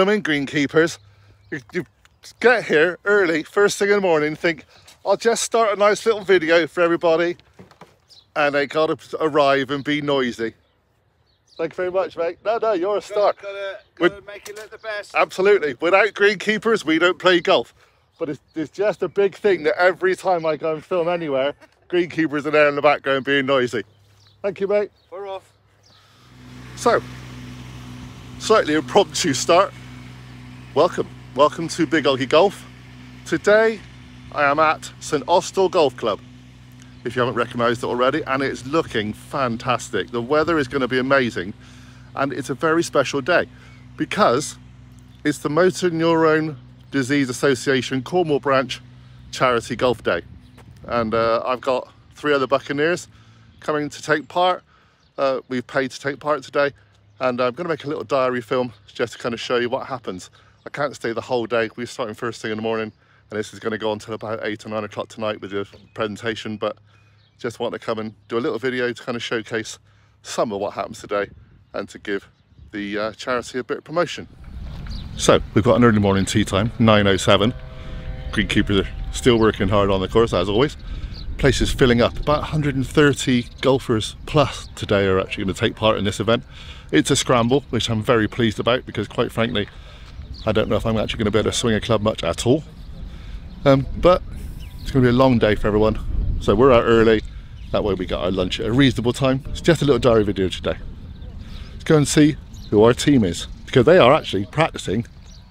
Blooming greenkeepers, you, you get here early, first thing in the morning, think, I'll just start a nice little video for everybody, and they gotta arrive and be noisy. Thank you very much, mate. No, no, you're a star. Gotta, gotta make it look the best. Absolutely. Without greenkeepers, we don't play golf. But it's, it's just a big thing that every time I go and film anywhere, greenkeepers are there in the background being noisy. Thank you, mate. We're off. So, slightly impromptu start. Welcome. Welcome to Big Oggie Golf. Today, I am at St Austell Golf Club, if you haven't recognised it already, and it's looking fantastic. The weather is going to be amazing, and it's a very special day because it's the Motor Neurone Disease Association Cornwall Branch Charity Golf Day. And uh, I've got three other Buccaneers coming to take part. Uh, we've paid to take part today, and I'm going to make a little diary film just to kind of show you what happens. I can't stay the whole day. We're starting first thing in the morning, and this is going to go until about eight or nine o'clock tonight with the presentation. But just want to come and do a little video to kind of showcase some of what happens today and to give the uh, charity a bit of promotion. So we've got an early morning tee time, 9.07. Greenkeepers are still working hard on the course as always. Place is filling up. About 130 golfers plus today are actually going to take part in this event. It's a scramble, which I'm very pleased about because quite frankly, I don't know if I'm actually going to be able to swing a club much at all. Um, but it's going to be a long day for everyone. So we're out early. That way we got our lunch at a reasonable time. It's just a little diary video today. Let's go and see who our team is because they are actually practicing.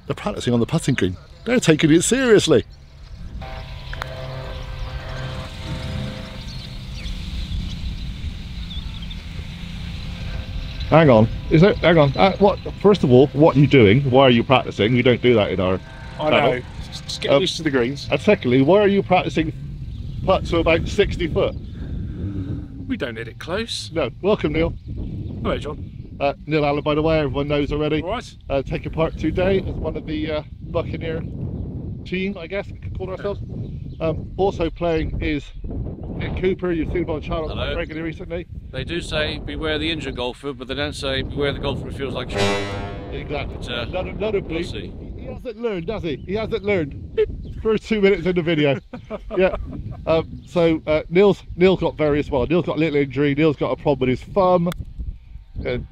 They're practicing on the putting green. They're taking it seriously. Hang on. Is it? Hang on. Uh, what? First of all, what are you doing? Why are you practicing? We don't do that in our. I channel. know. Just get Um, used to the greens. And secondly, why are you practicing putt to about 60 foot? We don't hit it close. No. Welcome, Neal. Hello, John. Uh, Neal Allen, by the way, everyone knows already. All right. Uh, taking part today as one of the uh, Buccaneer team, I guess we could call ourselves. Um, also playing is Nick Cooper. You've seen him on the channel Hello. regularly recently. They do say beware the injured golfer, but they don't say beware the golfer who feels like shit. Exactly. But, uh, none of we'll He hasn't learned, does he? He hasn't learned. First two minutes in the video. yeah. Um, so uh, Neal's Neal's got various well. Neal's got a little injury. Neal's got a problem with his thumb. And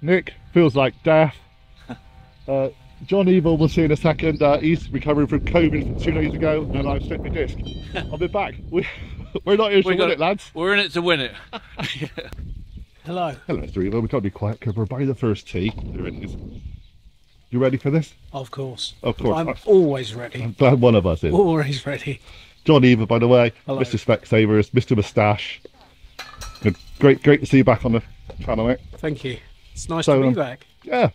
Nick feels like death. Uh, John Evil, we'll see in a second. Uh, he's recovering from COVID from two days ago, and I've slipped my disc. I'll be back. We, we're not here to We win got it, lads. We're in it to win it. Hello. Hello, Mr. Evil. We've got to be quiet because we're by the first tee. There it is. You ready for this? Of course. Of course. I'm always ready. I'm glad one of us is. Always ready. John Eva, by the way, Hello. Mr. Specsavers, Mr. Moustache. Good. Great, great to see you back on the channel, mate. Thank you. It's nice So, to be um, back. Yeah.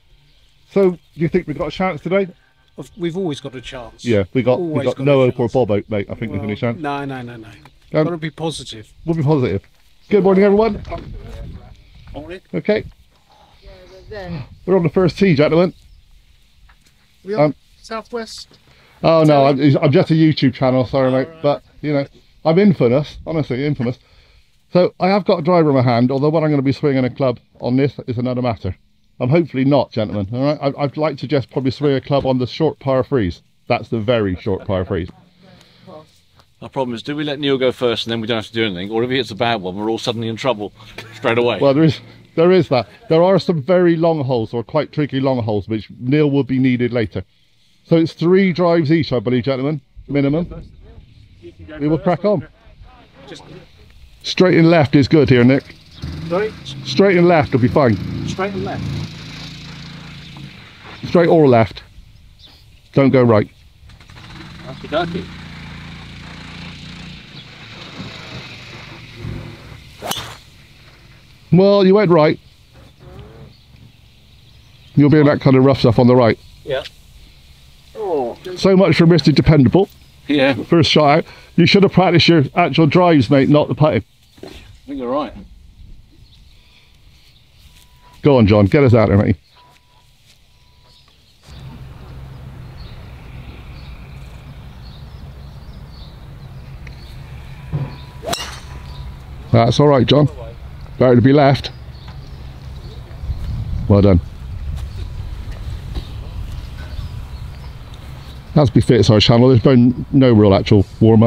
So, do you think we've got a chance today? We've always got a chance. Yeah, we got we got got no a hope or chance. bob out, mate. I think there's any Well, chance. No, no, no, no. Um, Got to be positive. We'll be positive. Good morning, everyone. Morning. Okay. We're on the first tee, gentlemen. We Um, Southwest. Oh no, I'm, I'm just a YouTube channel. Sorry, mate, but you know, I'm infamous. Honestly, infamous. So I have got a driver in my hand. Although what I'm going to be swinging a club on this is another matter. I'm hopefully not, gentlemen. All right. I, I'd like to just probably swing a club on the short par threes. That's the very short par threes. Our problem is, do we let Neal go first and then we don't have to do anything, or if he hits a bad one, we're all suddenly in trouble straight away? Well, there is there is that. There are some very long holes or quite tricky long holes, which Neal will be needed later. So it's three drives each, I believe, gentlemen, minimum. We will crack on. Straight and left is good here, Nick. sorry, Straight and left will be fine. straight and left. Straight or left. Don't go right. Okie dokie. Well, you went right. You'll be in that kind of rough stuff on the right. Yeah. Oh. So much for Mr. Dependable. Yeah. First shot out. You should have practiced your actual drives, mate, not the putting. I think you're right. Go on, John. Get us out of mate. That's all right, John. Better to be left. Well done. As befits our channel, there's been no real actual warm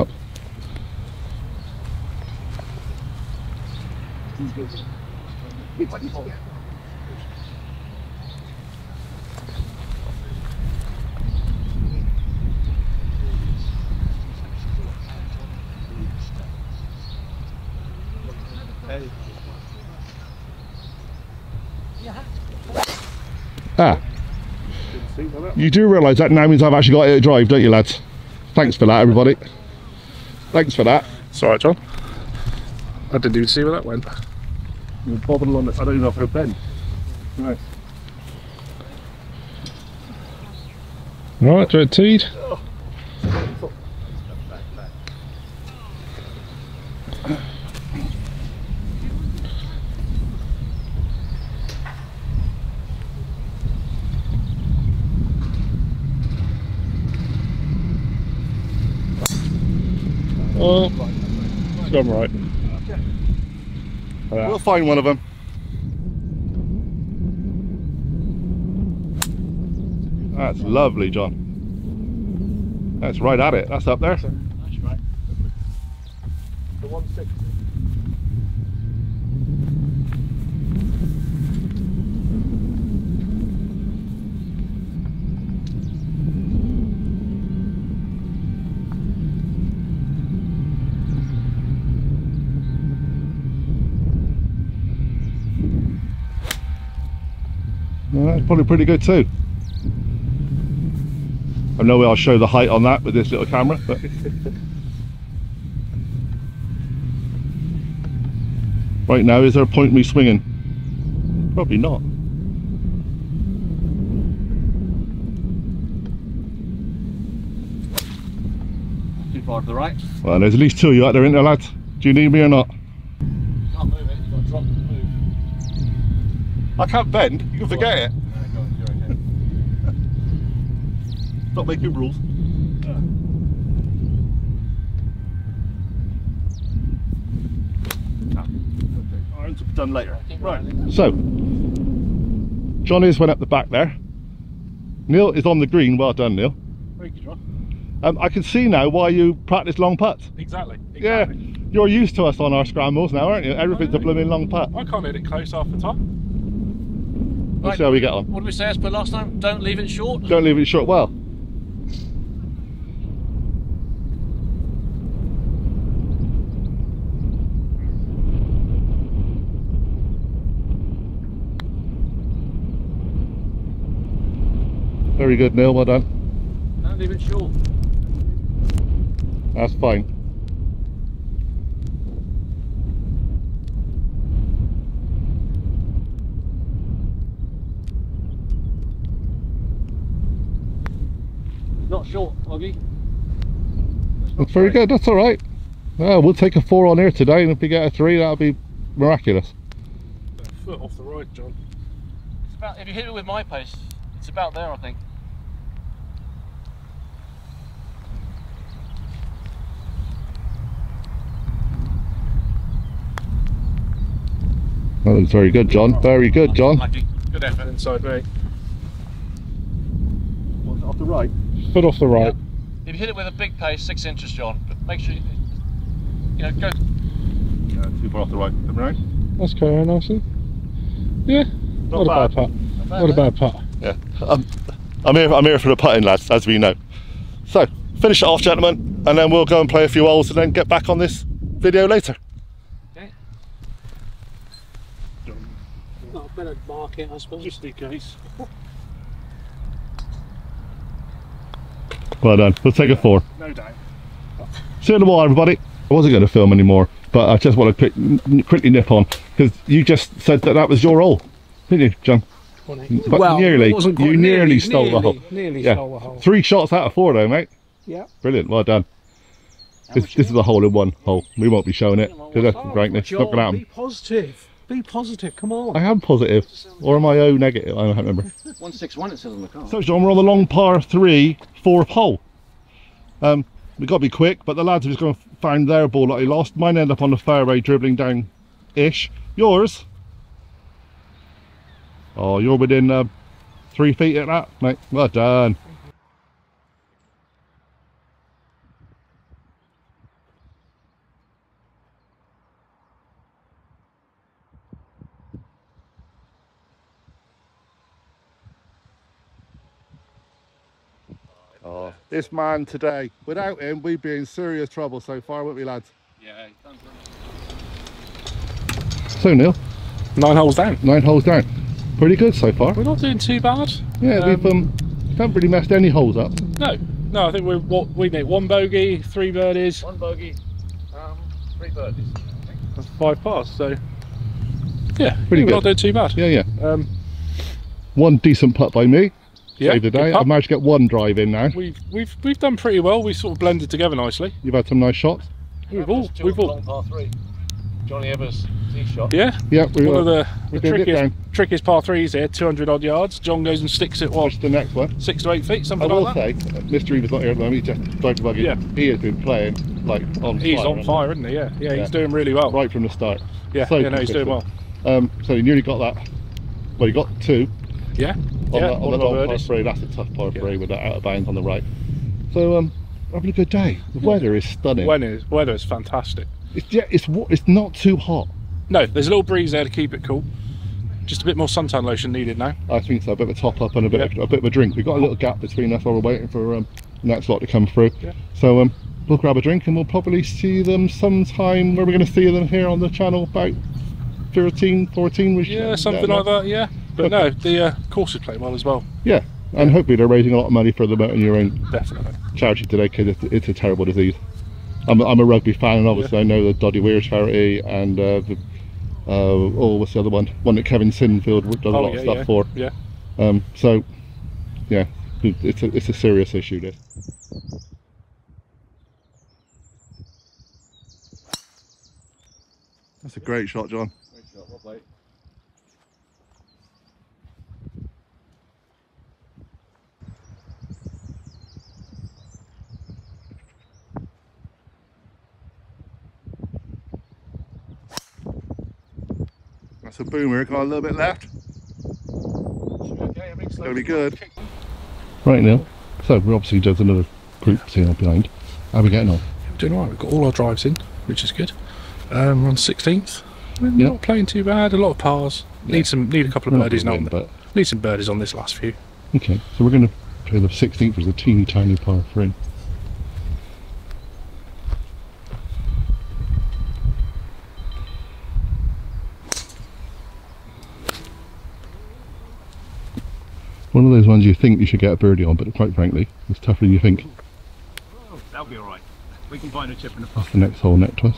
Ah, you do realise that now means I've actually got it to drive, don't you, lads? Thanks for that, everybody. Thanks for that. Sorry, John. I didn't even see where that went. You were bobbing along it. I don't even know if it'll bend. Right. Right, do it teed. Oh, it's gone right. We'll find one of them. That's lovely, John. That's right at it. That's up there. That's right. The 160. That's probably pretty good too. I know I'll show the height on that with this little camera, but right now, is there a point in me swinging? Probably not. Too far to the right. Well, there's at least two of you out there, isn't there, lads? Do you need me or not? Can't move it. You've got to drop and move. I can't bend. You can forget it. No, go on, you're okay. Stop making rules. Irons will be done later. Right. So, Johnny's went up the back there. Neal is on the green. Well done, Neal. Thank you, John. Um, I can see now why you practice long putts. Exactly. Yeah, you're used to us on our scrambles now, aren't you? Everything's a blooming long putt. I can't hit it close half the time. Let's see how we get on. What did we say as per last time? Don't leave it short. Don't leave it short. Well, very good, Neal. Well done. Don't even it short. That's fine. Not short, Oggie. That's very good. That's all right. Well, we'll take a four on here today, and if we get a three, that'll be miraculous. Foot off the right, John. It's about, if you hit it with my pace, it's about there, I think. That looks very good, John. Very good, John. Good effort. Inside me. Off the right. Foot off the right. If you hit it with a big pace, six inches, John, but make sure you, you know, go. too far off the right. Right. That's going nicely. Yeah. Not Not a bad putt. Not a bad putt. Yeah. Um, I'm here. I'm here for the putting, lads, as we know. So finish it off, gentlemen, and then we'll go and play a few holes, and then get back on this video later. Okay. Not better mark it, I suppose. Just in case. Well done. We'll take a four. No doubt. See you in everybody. I wasn't going to film anymore, but I just want to quick, quickly nip on because you just said that that was your role, didn't you, John? But well, nearly, it wasn't quite- you nearly, stole the nearly, hole. Nearly Yeah. stole the hole. Three shots out of four, though, mate. Yeah. Brilliant. Well done. This, this is a hole in one hole. We won't be showing it because that's Oh, frankness. Not John, going to be happen. positive. Be positive. Come on. I am positive, or am I O negative? I don't remember. 161 it says on the car. So, John, we're on the long par three, fourth hole. Um, we've got to be quick, but the lads are just going to find their ball that they lost. Mine end up on the fairway dribbling down ish. Yours? Oh, you're within uh, three feet at that, mate. Well done. Oh, this man today, without him, we'd be in serious trouble so far, wouldn't we, lads? Yeah, So, Neal, Nine holes down. nine holes down. Pretty good so far. We're not doing too bad. Yeah, we've um, haven't really messed any holes up. No, no, I think we're what we need one bogey, three birdies, One bogey, um, three birdies. that's five pars. So yeah, Pretty we're not doing too bad. Yeah, yeah. Um, One decent putt by me. Yeah, saved the day. I've managed to get one drive in now. We've we've we've done pretty well. We sort of blended together nicely. You've had some nice shots. We've all we've all par three. Johnny Evers tee shot. yeah. Yeah, we One got of the, the trickiest down. trickiest par threes here, 200 odd yards. John goes and sticks it what What's the next one? six to eight feet, I something will like that. say, Mr. Eva's not here at the moment. He just tried to buggy. Yeah. He has been playing like on He's fire. on fire, isn't he? Yeah, yeah, Yeah. he's doing really well. Right from the start. Yeah, So yeah, no, he's doing well. Um, so he nearly got that. Well, he got two Yeah, on yeah, the, on the of our par three. That's a tough par Yeah. three with that out of bounds on the right. So um, having a good day. The weather is stunning. When is weather is fantastic. It's yeah, it's it's not too hot. No, there's a little breeze there to keep it cool. Just a bit more suntan lotion needed now. I think so. A bit of a top up and a bit Yeah. of, a bit of a drink. We've got a little gap between us while we're waiting for um, the next lot to come through. Yeah. So um, we'll grab a drink and we'll probably see them sometime where we're going to see them here on the channel about 13, 14. We should- Yeah, something like that. Yeah, but no, the uh, course is playing well as well. Yeah, and hopefully they're raising a lot of money for the Motor Neurone Definitely. charity today because it's, it's a terrible disease. I'm, I'm a rugby fan and obviously I know the Doddie Weir charity and uh, the uh, oh what's the other one? One that Kevin Sinfield does a Oh lot yeah, of stuff yeah, for. yeah. Um, so, yeah, it's a, it's a serious issue. This. That's a great shot, John. That's a boomer. Got a little bit left. It's Gonna be good. Right now, so we're obviously just another group sitting up behind. How are we getting on? We're Doing alright. We've got all our drives in, which is good. Um, we're on 16th. We're Yeah. not playing too bad. A lot of pars. Need some. Need a couple of not birdies now. gonna and win, then. Need some birdies on this last few. okay. So we're going to play the 16th, which is a teeny tiny par three. Of those ones you think you should get a birdie on, but quite frankly, it's tougher than you think. Oh, that'll be alright. We can find a chip in the That's the next hole next to us.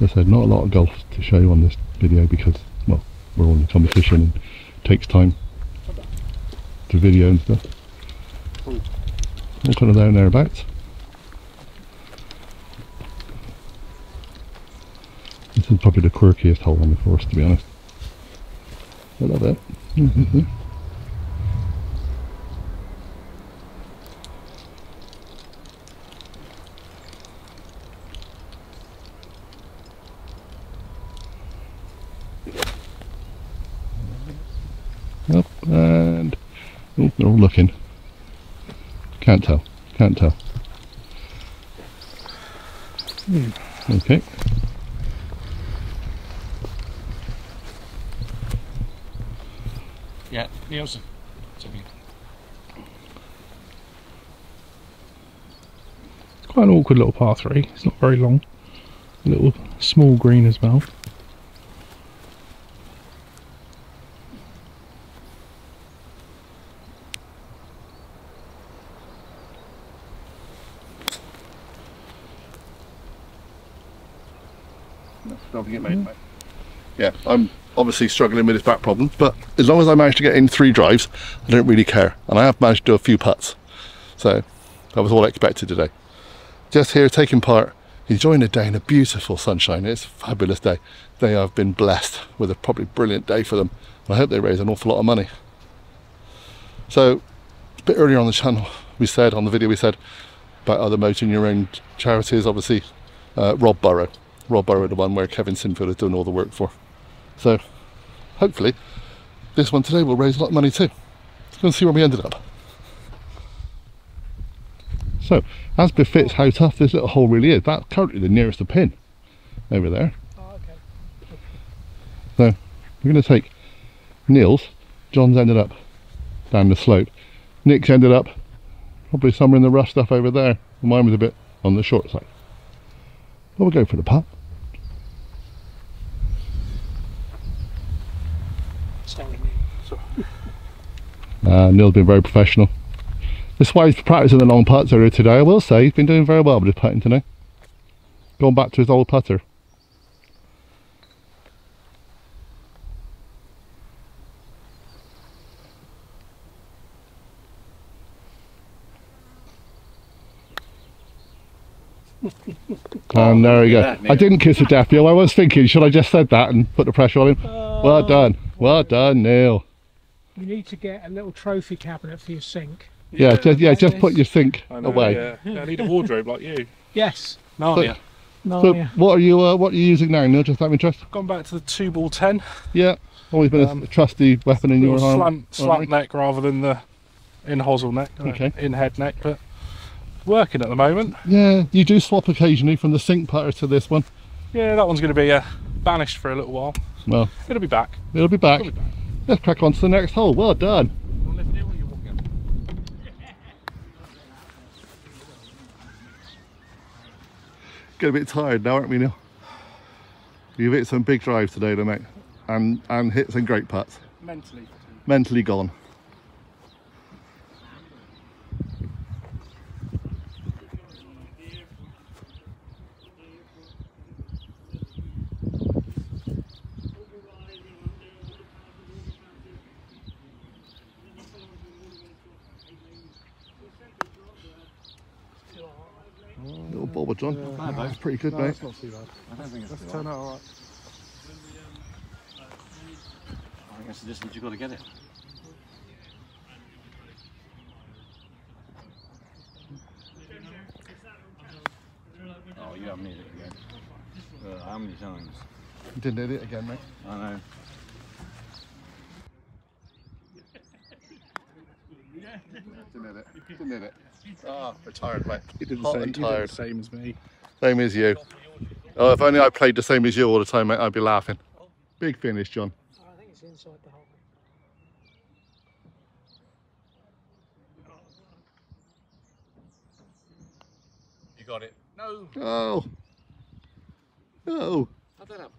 As I said, not a lot of golf to show you on this video because, well, we're all in competition and it takes time to video and stuff. All kind of there and thereabouts. This is probably the quirkiest hole on the course, to be honest. I love it. Up and oh, they're all looking. Can't tell. Can't tell. Hmm. Okay. Yeah, Nielsen. It's quite an awkward little par three. It's not very long. A little small green as well. Don't forget, mate. Yeah, I'm obviously struggling with his back problems, but as long as I manage to get in three drives, I don't really care. And I have managed to do a few putts. So that was all I expected today. Just here taking part, enjoying the day in a beautiful sunshine. It's a fabulous day. They have been blessed with a probably brilliant day for them. And I hope they raise an awful lot of money. So a bit earlier on the channel, we said on the video we said about other motor neurone charities. Obviously, uh, Rob Burrow, Rob Burrow, the one where Kevin Sinfield is doing all the work for. So hopefully, this one today will raise a lot of money too. Let's go and see where we ended up. So, as befits how tough this little hole really is, that's currently the nearest to pin over there. Oh, okay. So we're going to take Neal's. John's ended up down the slope. Nick's ended up probably somewhere in the rough stuff over there. Mine was a bit on the short side. But we'll go for the putt. Sorry. Uh, Neal's been very professional. This is why he's practicing the long putts earlier today. I will say he's been doing very well with his putting today. Going back to his old putter. And there we go. that, I didn't kiss the death I was thinking, should I just said that and put the pressure on him? Well done. Well done, Neal. You need to get a little trophy cabinet for your sink. Yeah, just, yeah, just put your sink I know, away. Yeah. Yeah, I need a wardrobe like you. Yes. Narnia. No, So, yeah. what are you uh, what are you using now, Neal? Just out of interest. Gone back to the two ball ten. Yeah, always been a- Um, a, trusty weapon in your arm. slant, slant neck rather than the in hosel neck. uh, Okay. In head neck, but working at the moment. Yeah, you do swap occasionally from the sink putter to this one. Yeah, that one's going to be uh, banished for a little while. Well, It'll be back. it'll be back. It'll be back. Let's crack on to the next hole. Well done. Get a bit tired now, aren't we, Neal? You've hit some big drives today, though, mate, and and hit some great putts. Mentally. Mentally gone. Little bobber, John. That's pretty good, mate. not too bad. I don't think it's Let's turn out alright. I think that's the distance you've got to get it. Oh, you haven't hit it again. Uh, how many times? You didn't hit it again, mate. I know. Didn't hit it. Didn't hit it. Ah, retired, mate. You did the Hot same, and did tired. the same as me. Same as you. Oh, if only I played the same as you all the time, mate, I'd be laughing. Big finish, John. Oh, I think it's inside the hole. You got it. No. Oh. Oh. How'd that happen?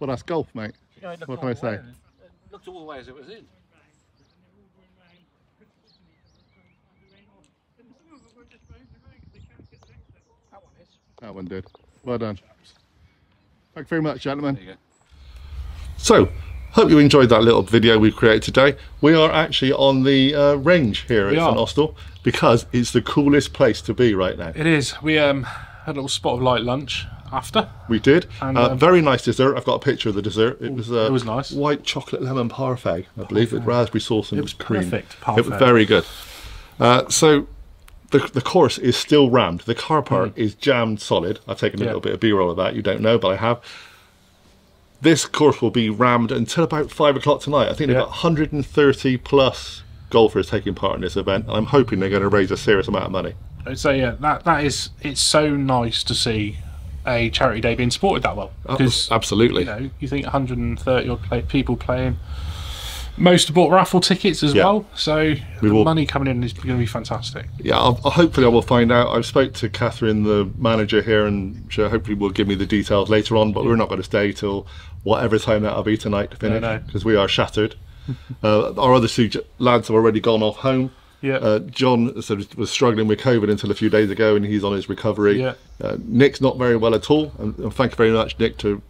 Well, that's golf, mate. Yeah, it What can I the way say? It looked all the way as it was in. That one is. That one did. Well done. Thank you very much, gentlemen. There you go. So, hope you enjoyed that little video we've created today. We are actually on the uh, range here We at are. St Austell because it's the coolest place to be right now. It is. We um had a little spot of light lunch after. We did. And, uh, um, very nice dessert. I've got a picture of the dessert. It was, uh, it was nice. White chocolate lemon parfait, I believe, with raspberry sauce and It was cream. perfect It was very good. Uh, so the, the course is still rammed. The car park is jammed solid. I've taken a Mm. Yeah. little bit of B-roll of that. You don't know, but I have. This course will be rammed until about five o'clock tonight. I think they've Yeah. got 130 plus golfers taking part in this event. And I'm hoping they're going to raise a serious amount of money. So yeah, that that is. It's so nice to see a charity day being supported that well because Absolutely. you know you think 130 odd play, people playing. Most bought raffle tickets as Yeah. well, so the will- money coming in is going to be fantastic. Yeah, I'll, hopefully I will find out. I've spoke to Catherine, the manager here, and she hopefully will give me the details later on. But we're not going to stay till whatever time that'll be tonight to finish no. because we are shattered. uh, our other two lads have already gone off home. Yeah, Uh, John was struggling with COVID until a few days ago, and he's on his recovery. Yeah. Uh, Nick's not very well at all, and, and thank you very much, Nick, to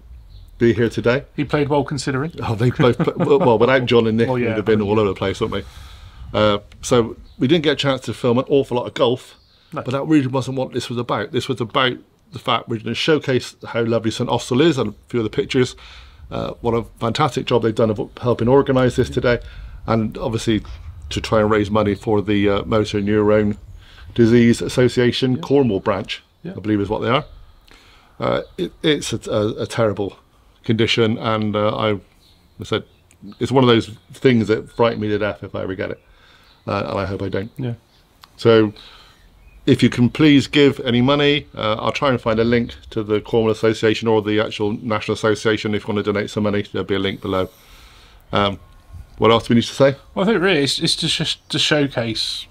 be here today. he played well considering. Oh, they both play, well, without John and Nick, Well, we'd have been all over the place, wouldn't we? Uh, so we didn't get a chance to film an awful lot of golf, No. but that really wasn't what this was about. This was about the fact we're going to showcase how lovely St Austell is and a few of the pictures. Uh, what a fantastic job they've done of helping organise this today, and obviously to try and raise money for the uh, Motor Neurone Disease Association Cornwall branch, Yeah. I believe is what they are. Uh, it, it's a, a, a terrible condition, and uh, I, I said it's one of those things that frighten me to death if I ever get it, uh, and I hope I don't. Yeah. So, if you can please give any money, uh, I'll try and find a link to the Cornwall Association or the actual National Association. If you want to donate some money, there'll be a link below. Um, what else do we need to say? Well, I think really it's, it's to, sh- to showcase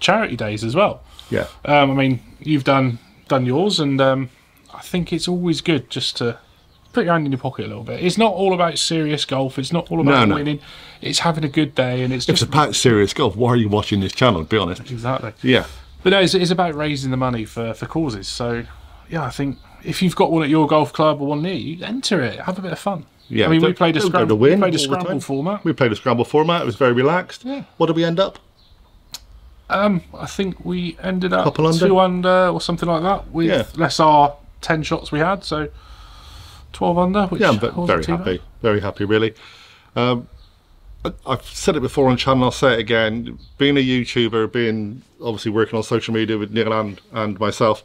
charity days as well. Yeah, Um, I mean, you've done done yours, and um, I think it's always good just to put your hand in your pocket a little bit. It's not all about serious golf. It's not all about No, no. winning. It's having a good day, and it's if it's about serious golf, why are you watching this channel? To be honest. exactly. Yeah, But no, it's, it's about raising the money for for causes. So yeah, I think if you've got one at your golf club or one near you, enter it. Have a bit of fun. yeah. I mean, we played a don't go to scramble. we played a scramble format. We played a scramble format. It was very relaxed. Yeah. What did we end up? Um, I think we ended up Couple under? two under or something like that with Yeah. less our ten shots we had. So twelve under. Which Yeah, I'm ve- very happy. Very happy, really. Um, I've said it before on channel. I'll say it again. Being a YouTuber, being obviously working on social media with Neal and, and myself,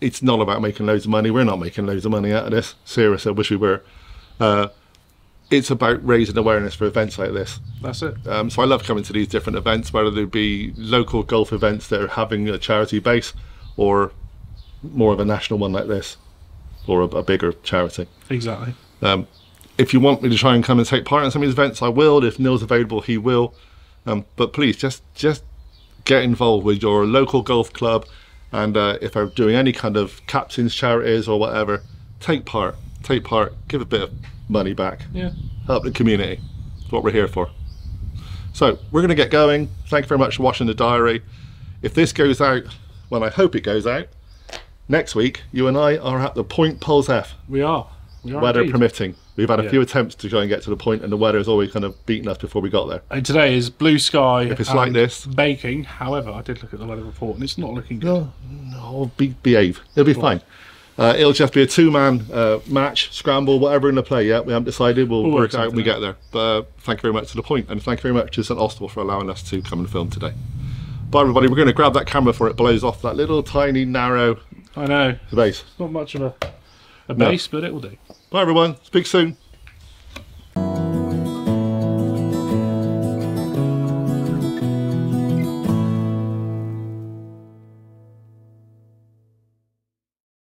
it's not about making loads of money. We're not making loads of money out of this. Serious, I wish we were. Uh, it's about raising awareness for events like this. That's it. Um, so I love coming to these different events, whether they be local golf events that are having a charity base, or more of a national one like this, or a, a bigger charity. Exactly. Um, if you want me to try and come and take part in some of these events, I will. If Neal's available, he will. Um, but please, just just get involved with your local golf club, and uh, if I'm doing any kind of captains charities or whatever, take part. Take part. Give a bit of money back. Yeah. Help the community. That's what we're here for. So we're going to get going. Thank you very much for watching the diary. If this goes out, well, I hope it goes out next week. You and I are at the Point Pulse F We are. We are weather indeed. permitting. We've had a Yeah. few attempts to try and get to the point, and the weather has always kind of beaten us before we got there. And today is blue sky. If it's like this- baking. However, I did look at the weather report and it's not looking good. No, no, be, behave. It'll be fine. Uh, it'll just be a two-man uh, match, scramble, whatever in the play. Yeah, we haven't decided. We'll, We'll work work out when we get there. But uh, thank you very much to the point, and thank you very much to St Austell for allowing us to come and film today. Bye, everybody. We're going to grab that camera before it blows off that little tiny narrow I know. base. Not much of a, a base, but it will do. Bye, everyone. Speak soon.